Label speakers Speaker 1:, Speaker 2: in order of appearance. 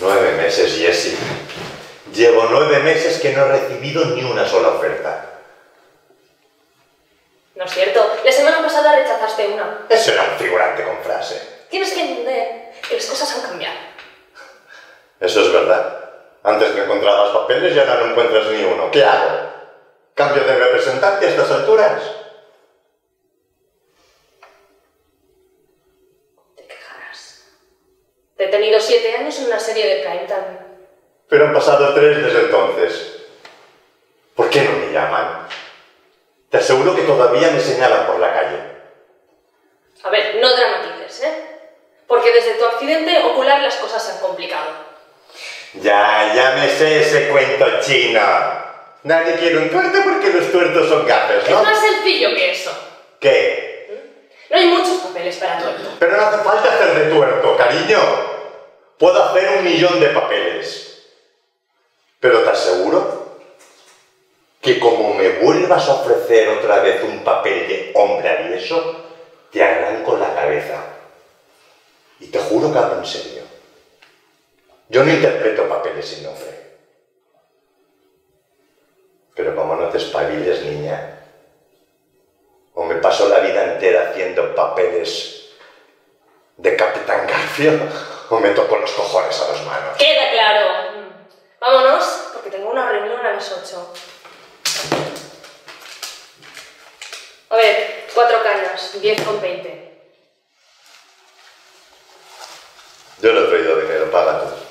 Speaker 1: Nueve meses, Jessie. Llevo nueve meses que no he recibido ni una sola oferta.
Speaker 2: No es cierto. La semana pasada rechazaste una.
Speaker 1: Eso era un figurante con frase.
Speaker 2: Tienes que entender que las cosas han cambiado.
Speaker 1: Eso es verdad. Antes me encontrabas papeles y ahora no encuentras ni uno. ¿Qué hago? ¿Cambio de representante a estas alturas?
Speaker 2: Te quejarás. Te he tenido siete años en una serie de prime time.
Speaker 1: Pero han pasado tres desde entonces. ¿Por qué no me llaman? Te aseguro que todavía me señalan por la calle.
Speaker 2: A ver, no dramatices, ¿eh? Porque desde tu accidente ocular las cosas se han complicado.
Speaker 1: Ya, ya me sé ese cuento chino. Nadie quiere un tuerto porque los tuertos son gafes,
Speaker 2: Es
Speaker 1: ¿no?
Speaker 2: más sencillo que eso.
Speaker 1: ¿Qué?
Speaker 2: No hay muchos papeles para tuerto.
Speaker 1: Pero no hace falta hacer de tuerto, cariño. Puedo hacer un millón de papeles. Pero te aseguro que como me vuelvas a ofrecer otra vez un papel de hombre avieso, te arranco la cabeza. Y te juro que hablo en serio. Yo no interpreto papeles sin nombre. Pero como no te espabiles, niña, o me paso la vida entera haciendo papeles de Capitán Garfio, o me toco los cojones a las manos.
Speaker 2: Queda claro. Vámonos, porque tengo una reunión a las 8. A ver, cuatro cañas, 10 con 20.
Speaker 1: Yo no he traído dinero, paga tú.